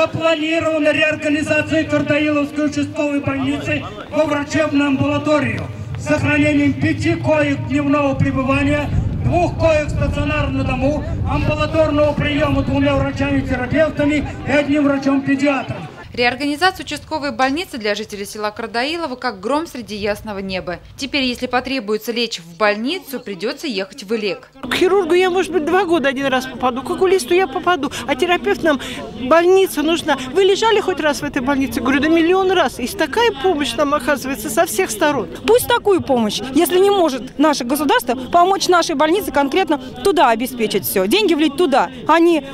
запланирована реорганизация Кардаиловской участковой больницы во врачебную амбулаторию с сохранением пяти коек дневного пребывания, двух коек стационара на дому, амбулаторного приема двумя врачами-терапевтами и одним врачом-педиатром. Реорганизация участковой больницы для жителей села Кардаилова как гром среди ясного неба. Теперь, если потребуется лечь в больницу, придется ехать в Илек. К хирургу я, может быть, два года один раз попаду, к окулисту я попаду, а терапевт нам больница нужна. Вы лежали хоть раз в этой больнице? Говорю, да миллион раз. И такая помощь нам оказывается со всех сторон. Пусть такую помощь, если не может наше государство помочь нашей больнице конкретно туда обеспечить все, деньги влить туда, а не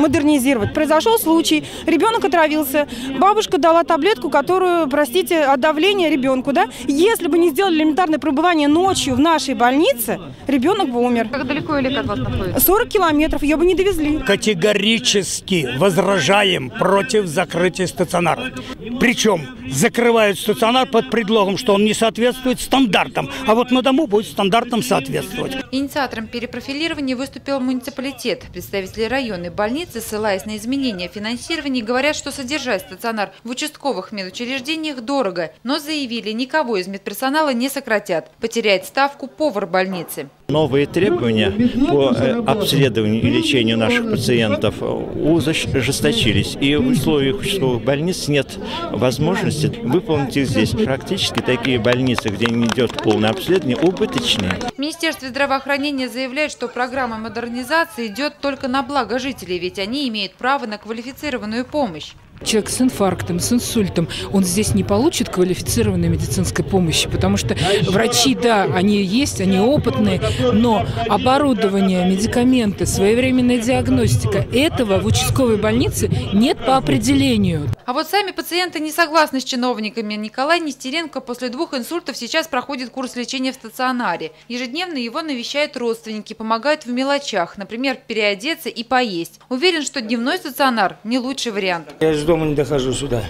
модернизировать. Произошел случай, ребенок отравился, бабушка дала таблетку, которую, простите, от давления ребенку, да? Если бы не сделали элементарное пробывание ночью в нашей больнице, ребенок бы умер. Как далеко или от вас находится? 40 километров, ее бы не довезли. Категорически возражаем против закрытия стационара. Причем закрывают стационар под предлогом, что он не соответствует стандартам, а вот на дому будет стандартам соответствовать. Инициатором перепрофилирования выступил муниципалитет. Представители районной больницы ссылаясь на изменения финансирования, говорят, что содержать стационар в участковых медучреждениях дорого, но заявили, никого из медперсонала не сократят. Потеряет ставку повар больницы. Новые требования по э, обследованию и лечению наших пациентов э, ужесточились. И в условиях участковых больниц нет возможности выполнить их здесь. Практически такие больницы, где не идет полное обследование, убыточные. Министерство здравоохранения заявляет, что программа модернизации идет только на благо жителей, ведь они имеют право на квалифицированную помощь. Человек с инфарктом, с инсультом, он здесь не получит квалифицированной медицинской помощи, потому что врачи, да, они есть, они опытные, но оборудование, медикаменты, своевременная диагностика, этого в участковой больнице нет по определению. А вот сами пациенты не согласны с чиновниками. Николай Нестеренко после двух инсультов сейчас проходит курс лечения в стационаре. Ежедневно его навещают родственники, помогают в мелочах, например, переодеться и поесть. Уверен, что дневной стационар – не лучший вариант. Я из дома не дохожу сюда.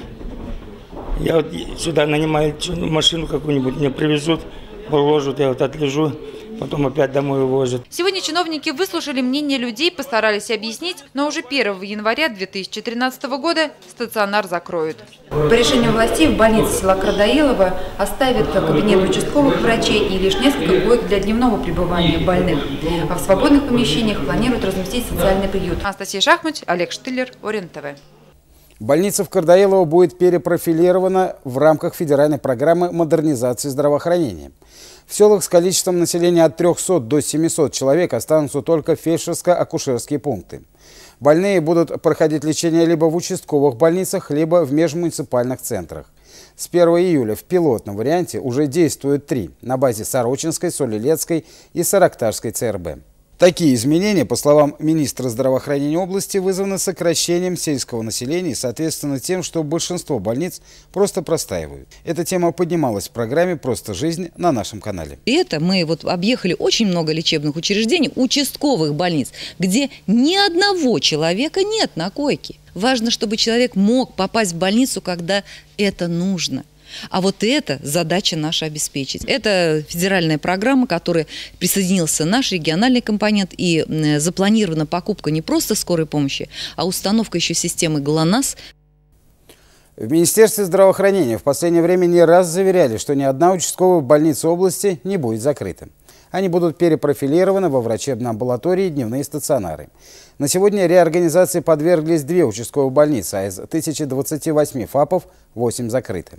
Я вот сюда нанимаю машину какую-нибудь, мне привезут, положат, я вот отлежу потом опять домой увозят. Сегодня чиновники выслушали мнение людей, постарались объяснить, но уже 1 января 2013 года стационар закроют. По решению властей в больнице села Кардаилова оставят кабинет участковых врачей и лишь несколько коек для дневного пребывания больных. А в свободных помещениях планируют разместить социальный приют. Анастасия Шахмуть, Олег Штиллер, Орен ТВ. Больница в Кардаилово будет перепрофилирована в рамках федеральной программы модернизации здравоохранения. В селах с количеством населения от 300 до 700 человек останутся только фельдшерско-акушерские пункты. Больные будут проходить лечение либо в участковых больницах, либо в межмуниципальных центрах. С 1 июля в пилотном варианте уже действуют три на базе Сорочинской, Солилецкой и Саракташской ЦРБ. Такие изменения, по словам министра здравоохранения области, вызваны сокращением сельского населения и, соответственно, тем, что большинство больниц просто простаивают. Эта тема поднималась в программе «Просто жизнь» на нашем канале. И это мы вот объехали очень много лечебных учреждений, участковых больниц, где ни одного человека нет на койке. Важно, чтобы человек мог попасть в больницу, когда это нужно. А вот это задача наша обеспечить. Это федеральная программа, к которой присоединился наш региональный компонент, и запланирована покупка не просто скорой помощи, а установка еще системы ГЛОНАСС. В Министерстве здравоохранения в последнее время не раз заверяли, что ни одна участковая больница области не будет закрыта. Они будут перепрофилированы во врачебной амбулатории и дневные стационары. На сегодня реорганизации подверглись две участковые больницы, а из 1028 ФАПов 8 закрыты.